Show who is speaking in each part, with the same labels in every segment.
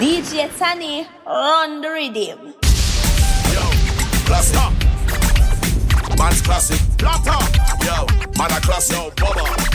Speaker 1: DJ Sunny, run the rhythm.
Speaker 2: Yo. Man's classic. Yo, man a classic. Yo, Bubba.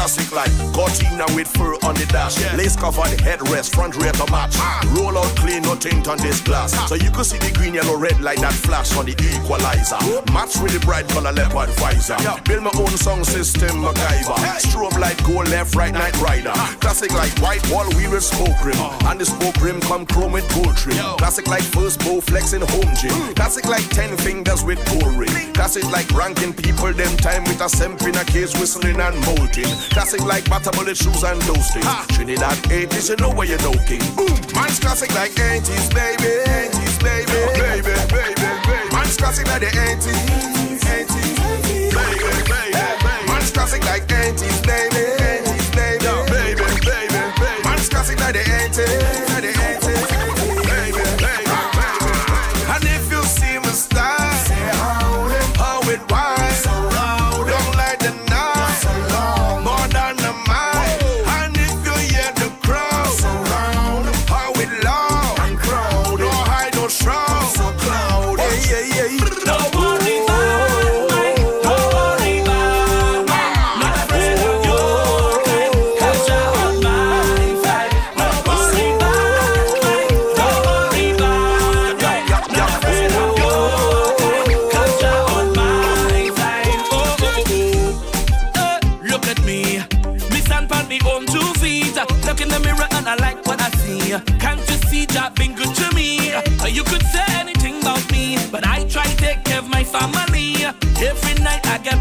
Speaker 2: Classic like Cortina with fur on the dash. Yeah. Lace cover the headrest, front rear to match. Ah. Roll out clean, no tint on this glass. Ah. So you can see the green, yellow, red like that flash on the equalizer. Match with the bright color leopard visor. Yeah. Build my own song system, MacGyver. Hey. Strobe light, go left, right, Knight Rider. Ah. Classic like white wall wheel with smoke rim. Uh. And the smoke rim come chrome with gold trim. Yo. Classic like first Bowflex in home gym. Mm. Classic like ten fingers with gold ring. Classic like ranking people them time with a semp in a case whistling and mold looking. Classic like butter bullet shoes and those things. Ha. Trinidad 80s, you know where you're looking. Boom. Man's classic like 80s, baby. 80s, baby. Baby, baby, baby. Man's classic like the 80s. 80s,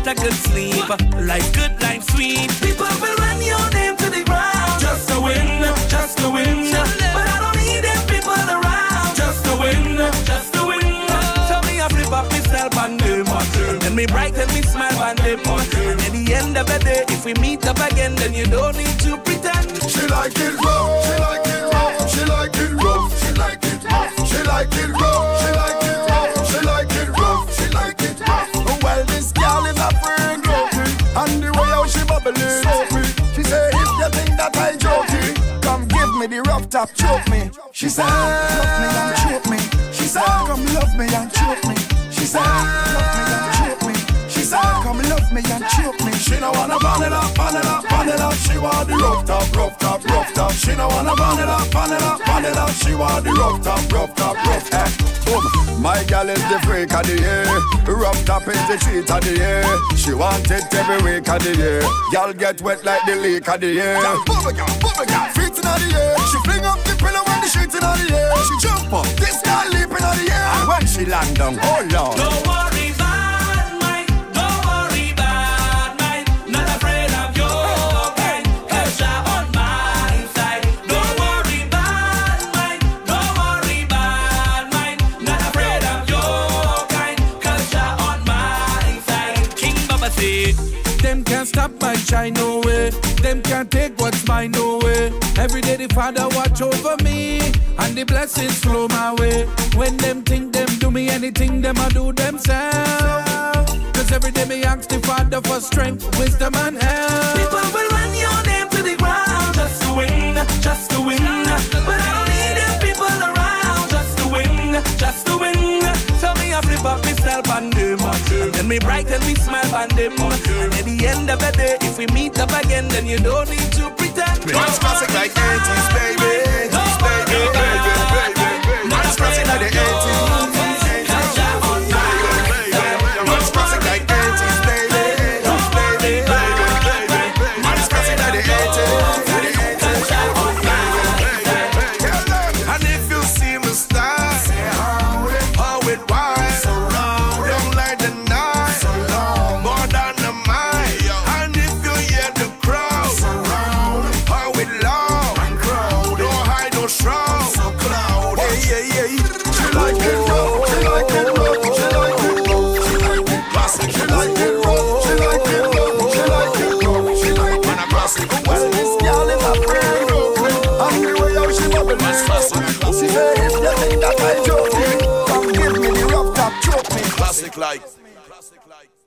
Speaker 3: a good sleep. Life good, life sweet. People will run your name to the ground. Just to win, just to win. But I don't need them people around. Just to win, just to win. So me I flip up myself and them. And me bright and me smile and them. And at the end of the day, if we meet up again, then you don't need to pretend.
Speaker 4: She like it rough, she like it rough, she like it rough, she like it rough, she like it rough, she like it rough, she like it rough, she like it rough. Oh well, this girl is a friend And the way how she bubbling She say if you think that I joking Come give me the rough top, choke me. She say love me and choke me. She say come love me and choke me. She say love me and choke me say come love me and choke me She no wanna burn it up, burn it up, burn it up She want the rough top, rough top, rough top She no wanna burn it up, burn it up, burn it up She want the rough top, rough top, rough top. My gal is the freak of the year. Rough top is the treat of the year. She want it every week of the year. Gal get wet like the leak of the year. Bubba gal, feet in the air. She fling up the pillow when the sheet in the air. She jump up, this gal leaping in the air. And when she land down, oh lord.
Speaker 3: Don't worry. shine eh? no way. Them can't take what's mine no way. Every day the Father watch over me, and the blessings flow my way. When them think them do me anything, them I do themselves. Cause every day me ask the Father for strength, wisdom and help. People will run your name to the ground just to win, just to win. But I don't need them people around just to win, just to win. So me I flip up myself and them. And then me bright and me smile and them. End of the day, if we meet up again, then you don't need to pretend.
Speaker 2: Classic like 80s, baby. classic like.